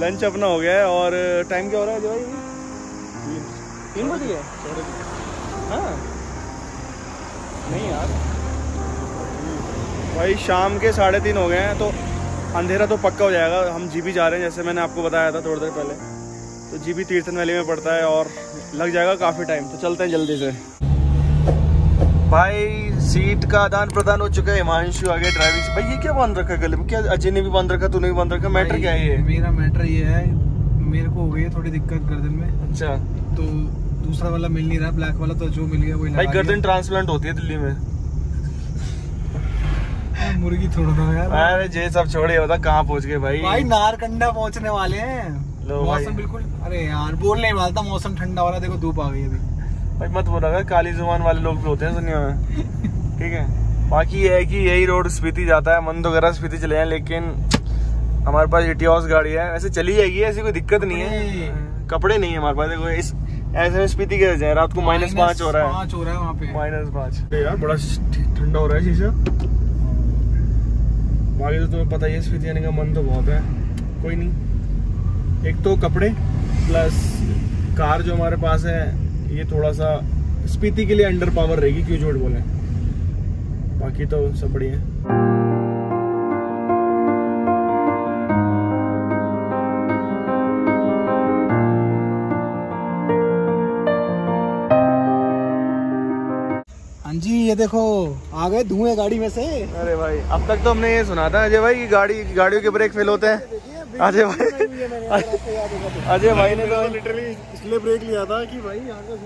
Lunch अपना हो गया है और टाइम क्या हो रहा है जो भाई? तीन बज हाँ। नहीं यार। भाई शाम के साढ़े तीन हो गए हैं तो अंधेरा तो पक्का हो जाएगा। हम जीबी जा रहे हैं जैसे मैंने आपको बताया था थोड़ी देर पहले। तो जीबी तीर्थन वैली में पड़ता है और लग जाएगा काफ़ी टाइम तो चलते हैं जल्दी से। भाई सीट का आदान प्रदान हो चुका है हिमांशु आगे ड्राइविंग से। भाई ये क्या बंद रखा है गले में? क्या अजय ने भी बंद रखा तूने भी बंद रखा? मैटर क्या है ये? मेरा मैटर ये है मेरे को हो गई है थोड़ी दिक्कत गर्दन में। अच्छा। तो दूसरा वाला मिल नहीं रहा ब्लैक वाला तो जो मिल गया वही भाई गर्दन ट्रांसप्लांट होती है दिल्ली में। मुर्गी थोड़ा था यार। अरे जे सब छोड़े बता कहाँ पहुँच गए भाई? भाई नारकंडा पहुँचने वाले हैं। मौसम बिल्कुल अरे यार बोलने ही वाला था मौसम ठंडा हो रहा है देखो धूप आ गई अभी। भाई मत बोला कर काली ज़ुबान वाले लोग भी होते हैं दुनिया में। ठीक है? बाकी ये है कि यही रोड स्पीति जाता है मन तो करा स्पीति चले जाए लेकिन हमारे पास इटियोस गाड़ी है। वैसे चली जाएगी ऐसी कोई दिक्कत नहीं है। कपड़े नहीं है हमारे पास देखो इस ऐसे में स्पीति कैसे जाए? रात को माइनस पाँच हो रहा है। पाँच हो रहा है वहाँ पे। माइनस पाँच। यार बड़ा ठंडा हो रहा है शीशा। बाकी तो तुम्हें पता ही है स्पीति आने का मन तो बहुत है। कोई नहीं। एक तो कपड़े प्लस कार जो हमारे पास है ये थोड़ा सा स्पीति के लिए अंडर पावर रहेगी क्यों झूठ बोले? बाकी तो सब बढ़िया है। हाँ जी ये देखो आ गए धुएँ गाड़ी में से। अरे भाई अब तक तो हमने ये सुना था अजय भाई की गाड़ी गाड़ियों के ब्रेक फेल होते हैं। अजय भाई अजय भाई ने तो लिटरली इसलिए ब्रेक लिया था कि भाई यहाँ का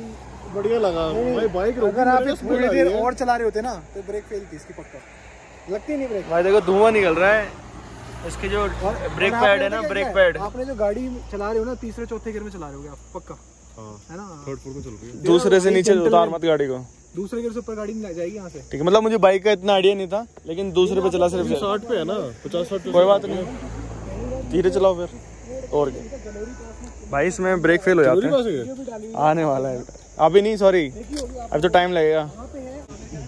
बढ़िया लगा भाई बाइक अगर आप थोड़ी देर और चला रहे होते ना तो ब्रेक फेल थी इसकी पक्का। लगती नहीं ब्रेक भाई देखो धुआँ निकल रहा है। इसके जो ब्रेक पैड है ना ब्रेक पैड आपने जो गाड़ी चला रहे हो ना तीसरे चौथे गियर में चला रहे हो आप पक्का। है ना? थर्ड फ्लोर में चल रही है। दूसरे से नीचे उतार मत गाड़ी को। दूसरे गियर से ऊपर गाड़ी नहीं जाएगी यहाँ से। ठीक है मतलब मुझे बाइक का इतना आइडिया नहीं था लेकिन दूसरे पे चला सिर्फ़ साठ पे है ना पचास साठ कोई बात नहीं। धीरे चलाओ फिर। और क्या? भाई इसमें ब्रेक फेल हो जाते हैं। आने वाला है। अभी नहीं सॉरी अभी तो टाइम लगेगा।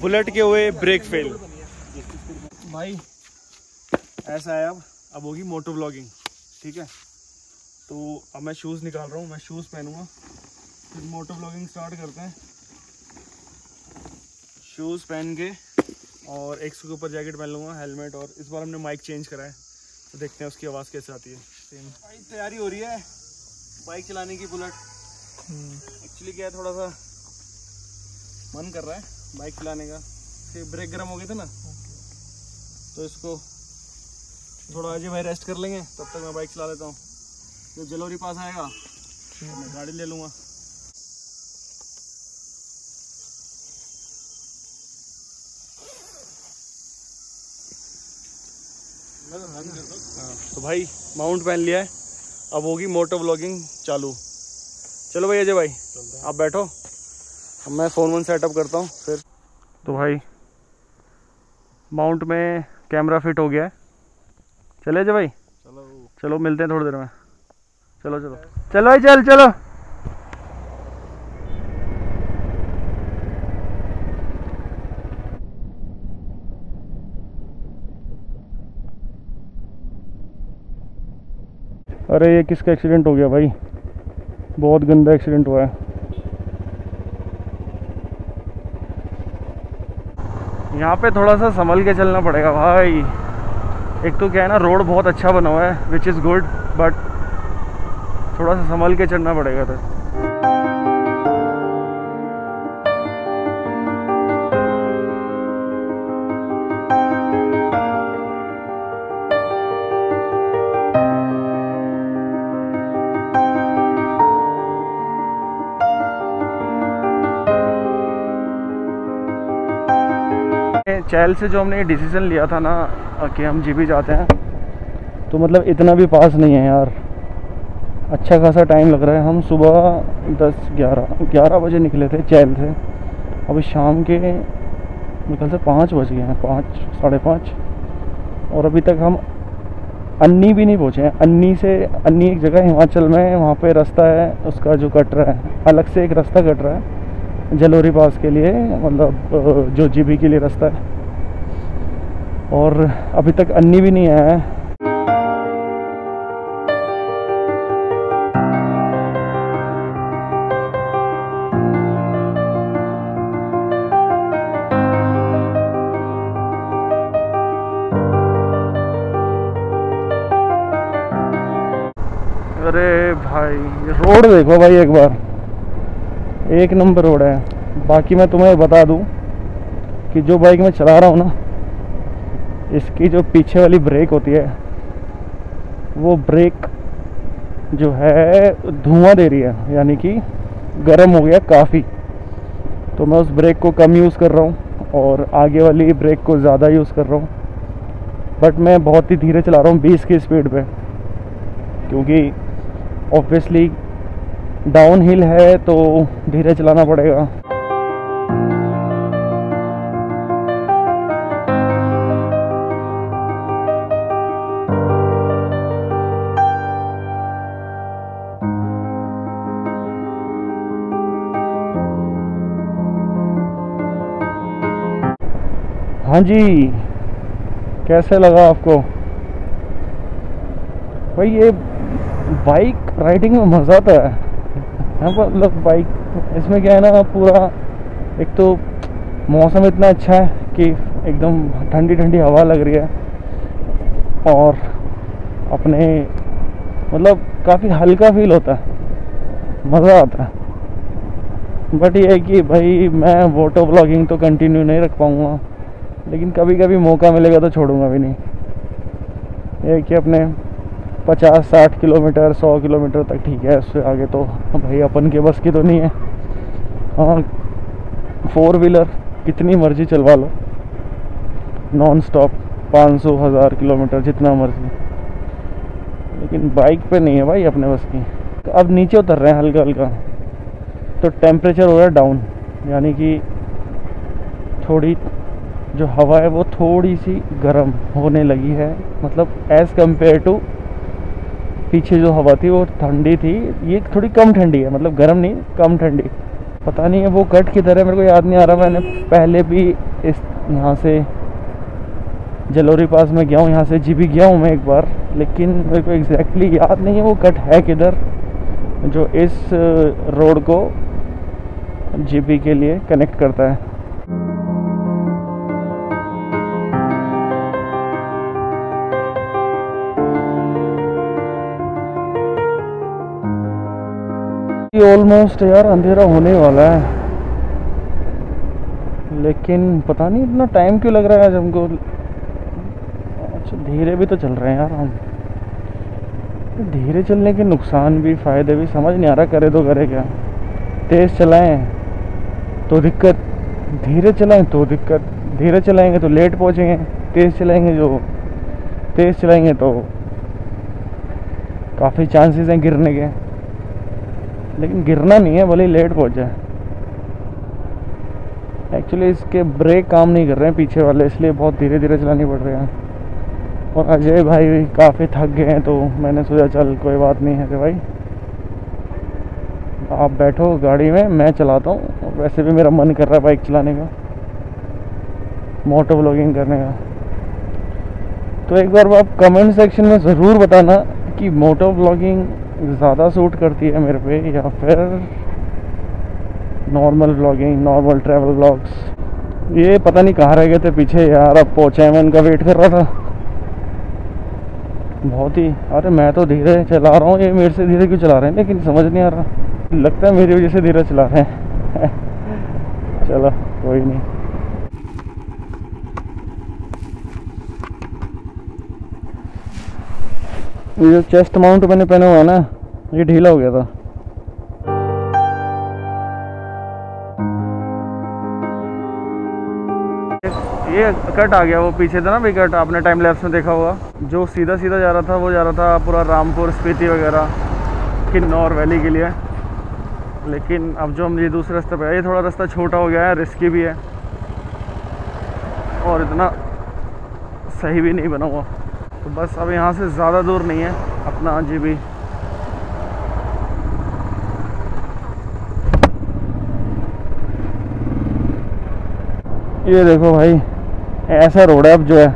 बुलेट के हुए ब्रेक फेल भाई ऐसा है अब। अब होगी मोटो ब्लॉगिंग ठीक है? तो अब मैं शूज़ निकाल रहा हूँ मैं शूज़ पहनूँगा। फिर मोटो ब्लॉगिंग स्टार्ट करते हैं। शूज़ पहन के और एक सौ के ऊपर जैकेट पहन लूँगा हेलमेट और इस बार हमने माइक चेंज करा है। तो देखते हैं उसकी आवाज़ कैसे आती है। भाई तैयारी हो रही है। बाइक चलाने की बुलेट। एक्चुअली क्या है थोड़ा सा मन कर रहा है बाइक चलाने का। फिर ब्रेक गर्म हो गए थे ना। तो इसको थोड़ा अजय भाई रेस्ट कर लेंगे। तब तक मैं बाइक चला लेता हूँ। जब जलोरी पास आएगा तो मैं गाड़ी ले लूँगा। हाँ, तो भाई माउंट पहन लिया है। अब होगी मोटर ब्लॉगिंग चालू। चलो भाई अजय भाई आप बैठो। अब मैं फ़ोन वोन सेटअप करता हूँ फिर। तो भाई माउंट में कैमरा फिट हो गया है। चले अजय भाई? चलो। चलो मिलते हैं थोड़ी देर में। चलो चलो। चलो भाई चल चलो। अरे ये किसका एक्सीडेंट हो गया भाई? बहुत गंदा एक्सीडेंट हुआ है। यहाँ पे थोड़ा सा संभल के चलना पड़ेगा भाई। एक तो क्या है ना रोड बहुत अच्छा बना हुआ है विच इज़ गुड बट थोड़ा सा संभल के चलना पड़ेगा तो। चैल से जो हमने ये डिसीज़न लिया था ना, कि हम जीबी जाते हैं। तो मतलब इतना भी पास नहीं है यार। अच्छा खासा टाइम लग रहा है। हम सुबह दस ग्यारह ग्यारह बजे निकले थे चैल से। अभी शाम के निकल से पाँच बज गए हैं, पाँच, साढ़े पाँच। और अभी तक हम अन्नी भी नहीं पहुँचे हैं। अन्नी से, अन्नी एक जगह, हिमाचल में, वहाँ पे रास्ता है, उसका जो कट रहा है, अलग से एक रास्ता कट रहा है, जलोरी पास के लिए मतलब जो जीबी के लिए रास्ता है। और अभी तक अन्नी भी नहीं आया है। अरे भाई रोड देखो भाई एक बार। एक नंबर रोड है। बाकी मैं तुम्हें बता दूँ कि जो बाइक मैं चला रहा हूँ ना इसकी जो पीछे वाली ब्रेक होती है, वो ब्रेक जो है, धुआँ दे रही है, यानी कि गर्म हो गया काफ़ी। तो मैं उस ब्रेक को कम यूज़ कर रहा हूँ और आगे वाली ब्रेक को ज़्यादा यूज़ कर रहा हूँ। बट मैं बहुत ही धीरे चला रहा हूँ 20 की स्पीड पे, क्योंकि ऑब्वियसली डाउन हिल है तो धीरे चलाना पड़ेगा। हाँ जी। कैसे लगा आपको? भाई, ये बाइक राइडिंग में मज़ा आता है। पर मतलब बाइक इसमें क्या है ना, पूरा एक तो मौसम इतना अच्छा है कि एकदम ठंडी ठंडी हवा लग रही है। और अपने मतलब काफ़ी हल्का फील होता है। मज़ा आता है। बट ये है कि भाई, मैं वोटो ब्लॉगिंग तो कंटिन्यू नहीं रख पाऊँगा। लेकिन कभी कभी मौका मिलेगा तो छोड़ूँगा भी नहीं। ये कि अपने 50-60 किलोमीटर 100 किलोमीटर तक ठीक है, उससे आगे तो भाई अपन के बस की तो नहीं है। हाँ फोर व्हीलर कितनी मर्ज़ी चलवा लो। नॉन स्टॉप पाँच सौ, हज़ार किलोमीटर जितना मर्ज़ी। लेकिन बाइक पे नहीं है भाई अपने बस की। अब नीचे उतर रहे हैं हल्का हल्का तो टेम्परेचर हो रहा है डाउन यानी कि थोड़ी जो हवा है वो थोड़ी सी गर्म होने लगी है। मतलब एज़ कंपेयर टू पीछे जो हवा थी वो ठंडी थी। ये थोड़ी कम ठंडी है मतलब गर्म नहीं, कम ठंडी। पता नहीं है वो कट किधर है, मेरे को याद नहीं आ रहा। मैंने पहले भी इस यहाँ से जलोरी पास में गया हूँ, यहाँ से जीबी गया हूँ मैं एक बार, लेकिन मेरे को एग्जैक्टली याद नहीं है वो कट है किधर, जो इस रोड को जीबी के लिए कनेक्ट करता है। ऑलमोस्ट यार अंधेरा होने वाला है। लेकिन पता नहीं इतना टाइम क्यों लग रहा है आज हमको? अच्छा धीरे भी तो चल रहे हैं यार हम। धीरे चलने के नुकसान भी, फ़ायदे भी, समझ नहीं आ रहा करे तो करे क्या। तेज़ चलाएँ तो दिक्कत। धीरे चलाएँ तो दिक्कत। धीरे चलाएँगे तो लेट पहुँचेंगे। तेज़ चलाएँगे जो तेज़ चलाएँगे तो काफ़ी चांसेस हैं गिरने के। लेकिन गिरना नहीं है, भले लेट पहुँचा। एक्चुअली इसके ब्रेक काम नहीं कर रहे हैं पीछे वाले, इसलिए बहुत धीरे धीरे चलानी पड़ रही है। और अजय भाई काफ़ी थक गए हैं तो मैंने सोचा, चल, कोई बात नहीं है कि भाई। आप बैठो गाड़ी में, मैं चलाता हूँ। वैसे भी मेरा मन कर रहा है बाइक चलाने का मोटो ब्लॉगिंग करने का। तो एक बार आप कमेंट सेक्शन में ज़रूर बताना कि मोटो ब्लॉगिंग ज़्यादा सूट करती है मेरे पे या फिर normal blogging normal travel blogs ये पता नहीं कहाँ रह गए थे पीछे यार, अब पहुँचे मैं इनका वेट कर रहा था। बहुत ही, अरे मैं तो धीरे चला रहा हूँ, ये मेरे से धीरे क्यों चला रहे हैं? लेकिन समझ नहीं आ रहा। लगता है मेरी वजह से धीरे चला रहे हैं। चलो, कोई नहीं। ये जो चेस्ट माउंट मैंने पहना हुआ है ना, ये ढीला हो गया था। ये कट आ गया, वो पीछे था ना भी कट आपने टाइम लैप्स में देखा होगा। जो सीधा सीधा जा रहा था, वो जा रहा था पूरा रामपुर, स्पीति वगैरह, किन्नौर वैली के लिए। लेकिन अब जो हम ये दूसरे रास्ते पे आए, ये थोड़ा रास्ता छोटा हो गया है रिस्की भी है। और इतना सही भी नहीं बना हुआ। तो बस अब यहाँ से ज़्यादा दूर नहीं है, अपना जी भी ये देखो भाई, ऐसा रोड है अब जो है।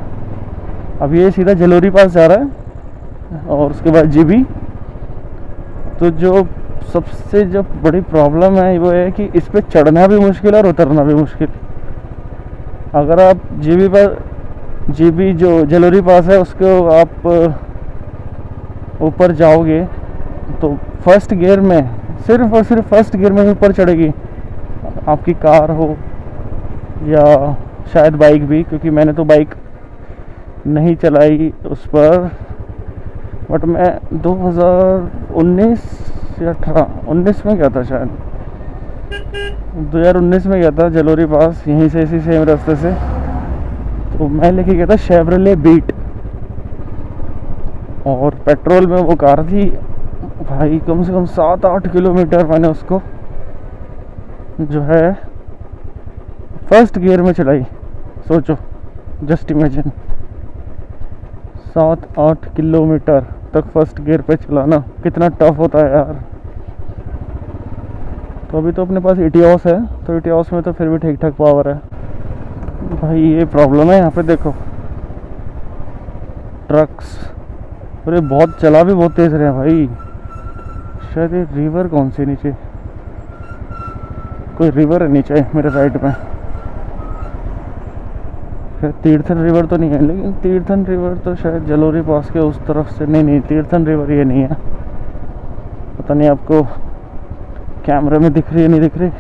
अब ये सीधा जलोरी पास जा रहा है, और उसके बाद जीबी तो जो सबसे जो बड़ी प्रॉब्लम है, वो है कि इस पर चढ़ना भी मुश्किल है और उतरना भी मुश्किल। अगर आप जीबी पर जीबी जो जलोरी पास है, उसको आप ऊपर जाओगे तो फ़र्स्ट गियर में, सिर्फ़ और सिर्फ़ फ़र्स्ट गियर में ऊपर चढ़ेगी। आपकी कार हो, या शायद बाइक भी, क्योंकि मैंने तो बाइक नहीं चलाई उस पर। बट मैं 2019 या अठारह, उन्नीस में गया था शायद। 2019 में गया था जलोरी पास, यहीं से, इसी सेम रास्ते से। तो मैं लेके गया था शेवरले बीट और पेट्रोल में वो कार थी, भाई कम से कम सात आठ किलोमीटर मैंने उसको जो है फ़र्स्ट गियर में चलाई। सोचो जस्ट इमेजिन सात आठ किलोमीटर तक फ़र्स्ट गियर पे चलाना, कितना टफ होता है यार। तो अभी तो अपने पास इटियास है तो इटियोस में तो फिर भी ठीक ठाक पावर है। भाई, ये प्रॉब्लम है यहाँ पे, देखो। ट्रक्स अरे, बहुत चला भी बहुत तेज़ रहे हैं भाई। शायद ये रिवर कौन सी नीचे? कोई रिवर है नीचे मेरे राइट में शायद तीर्थन रिवर तो नहीं है, लेकिन तीर्थन रिवर तो शायद जलोरी पास के उस तरफ़ से नहीं नहीं, तीर्थन रिवर ये नहीं है। पता नहीं आपको कैमरे में दिख रही है, नहीं दिख रही।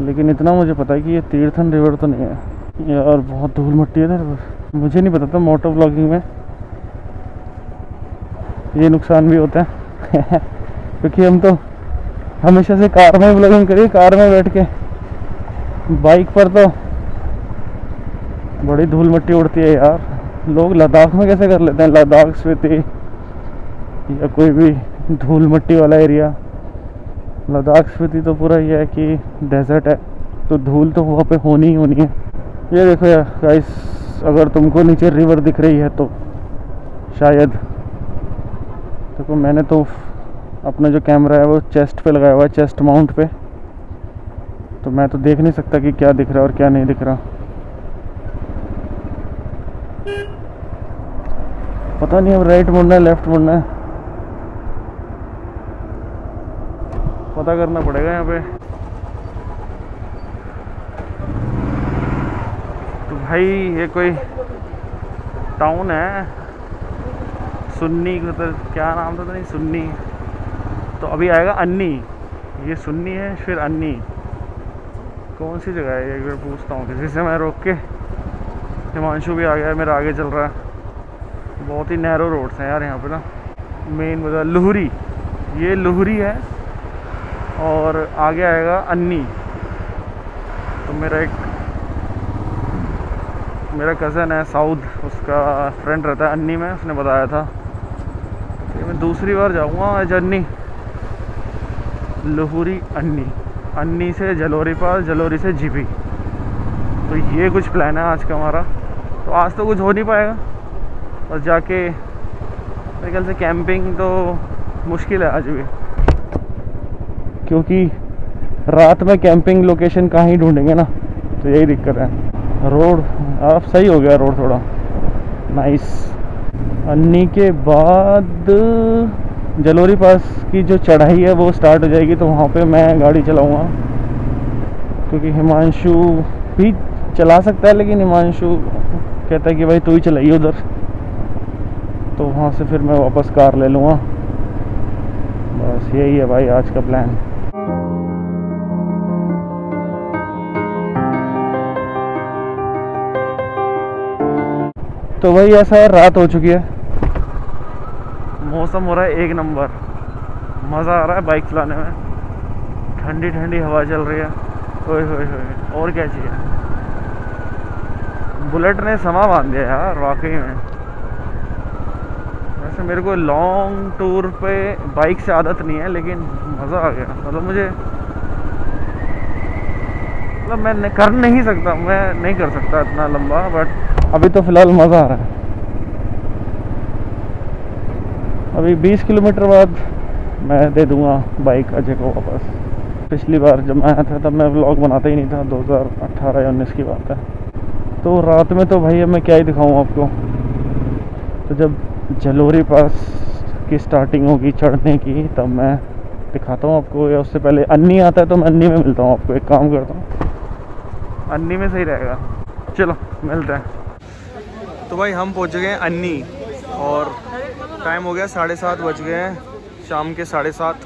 लेकिन इतना मुझे पता है कि ये तीर्थन रिवर तो नहीं है। यार बहुत धूल मट्टी है इधर मुझे नहीं पता था मोटर ब्लॉगिंग में ये नुकसान भी होता है। क्योंकि हम तो हमेशा से कार में ब्लॉगिंग करिए, कार में बैठ के। बाइक पर तो बड़ी धूल मट्टी उड़ती है यार। लोग लद्दाख में कैसे कर लेते हैं? लद्दाख स्पीति या कोई भी धूल मट्टी वाला एरिया। लद्दाख स्पीति तो पूरा ये है कि डेजर्ट है तो धूल तो वहाँ पे होनी ही होनी है। ये देखो यार गाइस अगर तुमको नीचे रिवर दिख रही है तो शायद। देखो, मैंने तो अपना जो कैमरा है वो चेस्ट पे लगाया हुआ है चेस्ट माउंट पे। तो मैं तो देख नहीं सकता कि क्या दिख रहा है और क्या नहीं दिख रहा। पता नहीं, अब राइट मुड़ना है लेफ़्ट मुड़ना है। पता करना पड़ेगा यहाँ पे। तो भाई, ये कोई टाउन है। सुन्नी मतलब क्या नाम था तो नहीं, सुन्नी। तो अभी आएगा अन्नी। ये सुन्नी है, फिर अन्नी। कौन सी जगह है? एक बार पूछता हूँ किसी से, मैं रोक के। हिमांशु भी आ गया है, मेरा आगे चल रहा है। बहुत ही नैरो रोड्स हैं यार यहाँ पे ना। मेन बाज़ार, लुहरी। ये लुहरी है। और आगे आएगा अन्नी। तो मेरा एक मेरा कज़न है साउथ उसका फ्रेंड रहता है अन्नी में, उसने बताया था। कि मैं दूसरी बार जाऊँगा आज अन्नी। लुहरी अन्नी। अन्नी से जलोरी पास जलोरी से जीबी तो ये कुछ प्लान है आज का हमारा। तो आज तो कुछ हो नहीं पाएगा। और जाके मेरे ख्याल से कैंपिंग तो मुश्किल है आज भी। क्योंकि रात में कैंपिंग लोकेशन कहाँ ही ढूंढेंगे ना तो यही दिक्कत है। रोड अब सही हो गया रोड थोड़ा। नाइस अन्नी के बाद जलोरी पास की जो चढ़ाई है, वो स्टार्ट हो जाएगी तो वहाँ पे मैं गाड़ी चलाऊँगा। क्योंकि हिमांशु भी चला सकता है, लेकिन हिमांशु कहता है कि भाई तू ही चलाइए उधर। तो वहाँ से फिर मैं वापस कार ले लूँगा। बस यही है भाई आज का प्लान तो वही ऐसा है, रात हो चुकी है। मौसम हो रहा है एक नंबर। मज़ा आ रहा है बाइक चलाने में। ठंडी ठंडी हवा चल रही है। ओए होए होए और क्या चाहिए? बुलेट ने समा बाँध दिया यार, वाकई में। वैसे मेरे को लॉन्ग टूर पे बाइक से आदत नहीं है, लेकिन मज़ा आ गया। मतलब मुझे मतलब मैं कर नहीं सकता, मैं नहीं कर सकता इतना लंबा बट अभी तो फ़िलहाल मज़ा आ रहा है। अभी 20 किलोमीटर बाद मैं दे दूँगा बाइक अजय को वापस। पिछली बार जब मैं आया था, तब मैं व्लॉग बनाता ही नहीं था 2018 या उन्नीस की बात है। तो रात में तो भाई मैं क्या ही दिखाऊँ आपको। तो जब जलोरी पास की स्टार्टिंग होगी चढ़ने की, तब मैं दिखाता हूँ आपको, या उससे पहले अन्नी आता है तो मैं अन्नी में मिलता हूँ आपको, एक काम करता हूँ। अन्नी में सही रहेगा। चलो, मिलते हैं। तो भाई हम पहुँच गए हैं अन्नी और टाइम हो गया साढ़े सात बज गए हैं, शाम के साढ़े सात।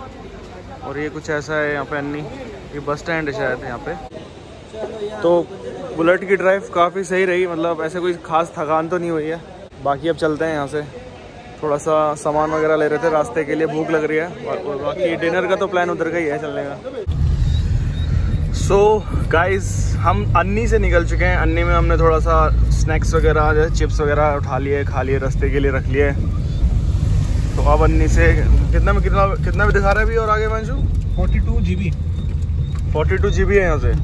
और ये कुछ ऐसा है यहाँ पे अन्नी, ये बस स्टैंड है शायद यहाँ पे। तो बुलेट की ड्राइव काफ़ी सही रही मतलब ऐसे कोई खास थकान तो नहीं हुई है। बाकी अब चलते हैं यहाँ से। थोड़ा सा सामान वगैरह ले रहे थे, रास्ते के लिए भूख लग रही है। और बाकी डिनर का तो प्लान उधर का ही है चलने का। सो so, गाइस हम अन्नी से निकल चुके हैं। अन्नी में हमने थोड़ा सा स्नैक्स वगैरह जैसे चिप्स वगैरह उठा लिए खा लिए रास्ते के लिए रख लिए। तो अब अन्नी से कितना में कितना कितना भी दिखा रहा है अभी और आगे Manshu forty two G B forty two G B है यहाँ से।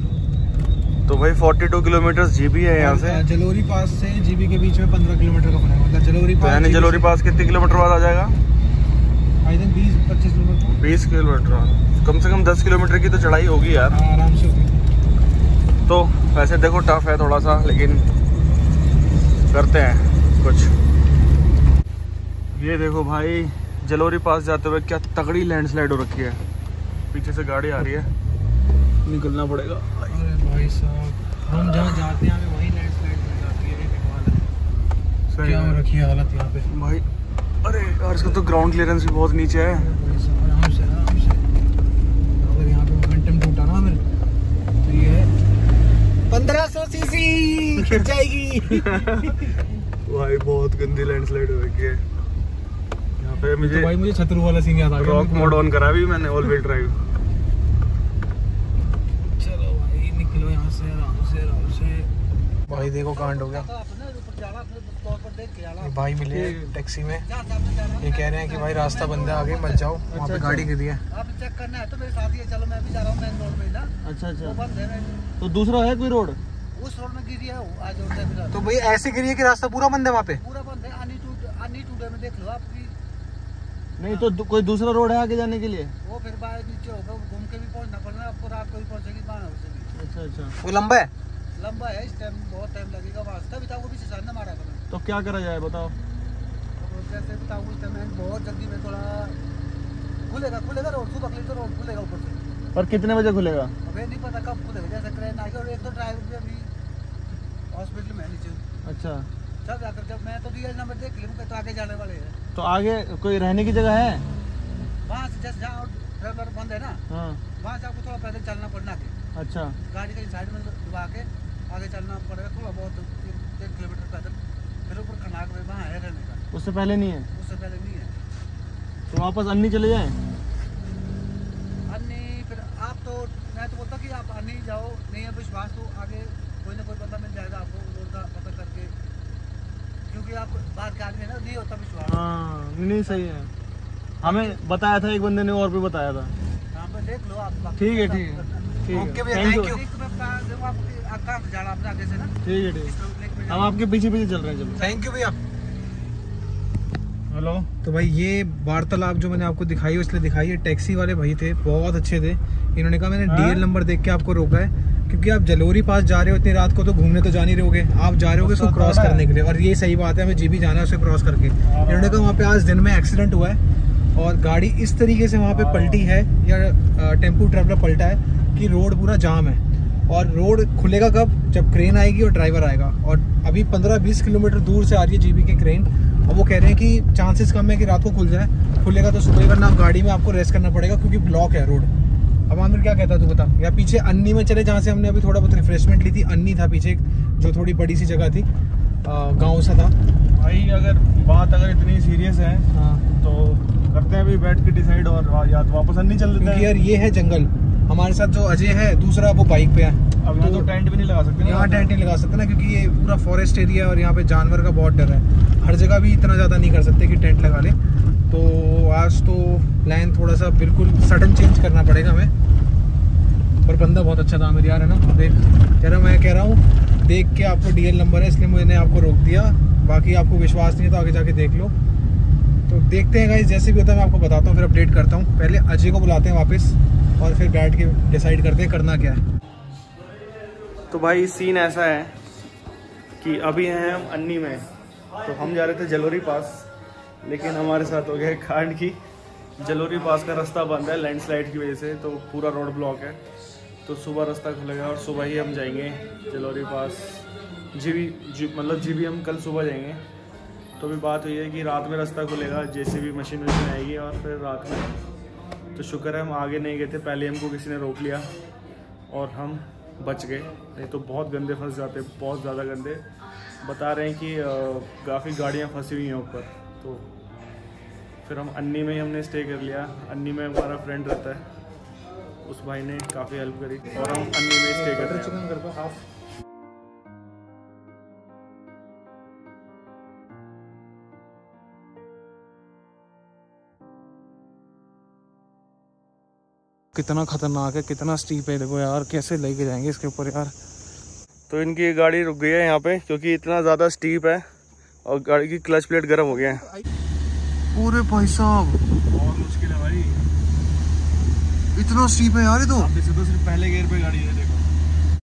तो भाई forty two kilometre G B है यहाँ से। जलोरी पास से जी बी के बीच में पंद्रह किलोमीटर का पड़ेगा मतलब जलोरी तो पास यानी जलोरी पास कितने किलोमीटर बाद आ जाएगा? आई थिंक बीस पच्चीस किलोमीटर बीस किलोमीटर कम से कम दस किलोमीटर की तो चढ़ाई होगी यार। हाँ, आराम से होगी। तो वैसे देखो टफ है थोड़ा सा लेकिन करते हैं कुछ। ये देखो भाई जलोरी पास जाते हुए क्या तगड़ी लैंडस्लाइड हो रखी है। पीछे से गाड़ी आ रही है। निकलना पड़ेगा। अरे भाई साहब हम जहाँ जाते हैं वहीं लैंडस्लाइड मिल जाती है है सही क्या रखी है हालत यहाँ पे। भाई अरे यार इसका तो ग्राउंड क्लियरेंस भी बहुत नीचे है भाई साहब, आराम से आराम से अगर यहाँ पे मोमेंटम टूटा ना फिर तो ये पंद्रह सौ सीसी खिंच जाएगी। भाई बहुत गंदी लैंडस्लाइड हो गई है। यहाँ पे मुझे तो भाई मुझे छतरू वाला सीन याद आ गया। रॉक मोड ऑन करा भी मैंने ऑल व्हील ड्राइव चलो भाई निकलो यहाँ से आराम से आराम से। भाई देखो कांड हो गया। भाई मिले टैक्सी में। ये कह रहे हैं कि भाई रास्ता बंद है आगे मत जाओ वहाँ पे गाड़ी गिरी है। आप चेक करना है तो मेरे साथ ही चलो मैं भी जा रहा हूँ मेन रोड पे ना। अच्छा अच्छा। तो दूसरा है कोई रोड उस रोड में गिरी है आज रोड पे मिला तो भाई ऐसे गिरी है कि रास्ता पूरा बंद है वहाँ पे? पूरा बंद है अनी टूडे में देख लो आपकी नहीं तो दू- कोई दूसरा रोड है आगे जाने के लिए? वो फिर बाहर नीचे होगा घूम के भी पहुँचना पड़ना आपको रात को भी पहुंचेगी बारह भी अच्छा अच्छा। वो लंबा है? लंबा है इस टाइम बहुत टाइम लगेगा वहाँ तभी था वो भी सिसार मारा था तो क्या करा जाए बताओ। बताऊँ बहुत जल्दी में थोड़ा खुलेगा खुलेगा रोड सुबह के तो रोड खुलेगा ऊपर से। और कितने बजे खुलेगा? अभी नहीं पता कब खुलेगा जैसे ट्रेन आएगी और एक तो ड्राइवर भी अभी हॉस्पिटल में नीचे। अच्छा। सब जाकर जब मैं तो रियल नंबर देख तो आगे जाने वाले हैं। तो आगे कोई रहने की जगह है? वहाँ से जैसे जहाँ ट्रेवलर बंद है ना हाँ। वहाँ से आपको थोड़ा पैदल चलना पड़ना के अच्छा। गाड़ी कहीं साइड में दबा के आगे चलना पड़ेगा थोड़ा बहुत एक किलोमीटर पैदल। है उससे पहले नहीं है? उससे पहले नहीं है। तो वापस अन्नी चले जाएँ? अन्नी फिर आप तो मैं तो बोलता कि आप अन्नी जाओ नहीं है विश्वास तो आगे कोई ना कोई बंदा मिल जाएगा आपको रोड का पता करके। क्योंकि आप बाहर के आदमी है ना नहीं होता विश्वास। हाँ नहीं सही है। हमें बताया था एक बंदे ने और भी बताया था। देख लो आप ठीक है ठीक है ठीक है। थैंक यू बता आपकी जाना आपने आगे से ना। ठीक है ठीक है। हम आपके पीछे पीछे चल रहे हैं चलो। थैंक यू भैया। हेलो। तो भाई ये वार्तालाप जो मैंने आपको दिखाई है इसलिए दिखाई। है टैक्सी वाले भाई थे बहुत अच्छे थे। इन्होंने कहा मैंने हाँ? डीएल नंबर देख के आपको रोका है क्योंकि आप जलोरी पास जा रहे हो इतनी रात को तो घूमने तो जा नहीं रहोगे आप जा रहे होगे उसको क्रॉस करने के लिए। और ये सही बात है हमें जीबी जाना है उसे क्रॉस करके। इन्होंने कहा वहाँ पे आज दिन में एक्सीडेंट हुआ है और गाड़ी इस तरीके से वहाँ पे हाँ। पलटी है या टेंपू ट्रेवलर पलटा है कि रोड पूरा जाम है। और रोड खुलेगा कब? जब क्रेन आएगी और ड्राइवर आएगा। और अभी 15-20 किलोमीटर दूर से आ रही है जीबी की क्रेन और वो कह रहे हैं कि चांसेस कम है कि रात को खुल जाए। खुलेगा तो सुबह वरना गाड़ी में आपको रेस्ट करना पड़ेगा क्योंकि ब्लॉक है रोड। अब आमिर क्या कहता है तू बता? या पीछे अन्नी में चले जहाँ से हमने अभी थोड़ा बहुत रिफ्रेशमेंट ली थी अन्नी था पीछे एक, जो थोड़ी बड़ी सी जगह थी। गाँव सा था। भाई अगर बात अगर इतनी सीरियस है हाँ। तो करते हैं अभी बैठ के डिसाइड और या तो वापस अन्नी चल देते क्योंकि यार ये है जंगल। हमारे साथ जो अजय है दूसरा वो बाइक पे है। अब यहाँ तो टेंट भी नहीं लगा सकते यहाँ टेंट नहीं लगा सकते ना क्योंकि ये पूरा फॉरेस्ट एरिया है और यहाँ पे जानवर का बहुत डर है। हर जगह भी इतना ज़्यादा नहीं कर सकते कि टेंट लगा ले। तो आज तो प्लान थोड़ा सा बिल्कुल सडन चेंज करना पड़ेगा हमें। पर बंदा बहुत अच्छा था मेरे यार है ना? देख कह रहा मैं कह रहा हूँ देख के आपको डीएल नंबर है इसलिए मैंने आपको रोक दिया। बाकी आपको विश्वास नहीं है तो आगे जाके देख लो। तो देखते हैं गाइस जैसे भी होता है मैं आपको बताता हूँ फिर अपडेट करता हूँ। पहले अजय को बुलाते हैं वापस। और फिर बैठ के डिसाइड करते हैं करना क्या है। तो भाई सीन ऐसा है कि अभी हैं हम अन्नी में। तो हम जा रहे थे जलोरी पास, लेकिन हमारे साथ हो गया खांड की। जलोरी पास का रास्ता बंद है लैंडस्लाइड की वजह से तो पूरा रोड ब्लॉक है। तो सुबह रास्ता खुलेगा और सुबह ही हम जाएँगे जलोरी पास। जीबी जी मतलब जीबी हम कल सुबह जाएँगे। तो अभी बात हुई है कि रात में रास्ता खुलेगा भी मशीन वशीन आएगी और फिर रात में तो शुक्र है हम आगे नहीं गए थे, पहले हमको किसी ने रोक लिया और हम बच गए। नहीं तो बहुत गंदे फंस जाते, बहुत ज़्यादा गंदे। बता रहे हैं कि काफ़ी गाड़ियाँ फंसी हुई हैं ऊपर। तो फिर हम अन्नी में ही हमने स्टे कर लिया। अन्नी में हमारा फ्रेंड रहता है, उस भाई ने काफ़ी हेल्प करी और हम अन्नी में स्टे कर रहे हैं। कितना खतरनाक है कितना स्टीप है देखो यार कैसे लेके जाएँगे इसके ऊपर यार। तो इनकी गाड़ी रुक गई है यहाँ पे क्योंकि इतना ज़्यादा स्टीप है और गाड़ी की क्लच प्लेट गर्म हो गया है। पूरे भाई साहब। बहुत मुश्किल है भाई। इतना स्टीप है यार ये तो। तो सिर्फ़ पहले गेयर पे गाड़ी है देखो।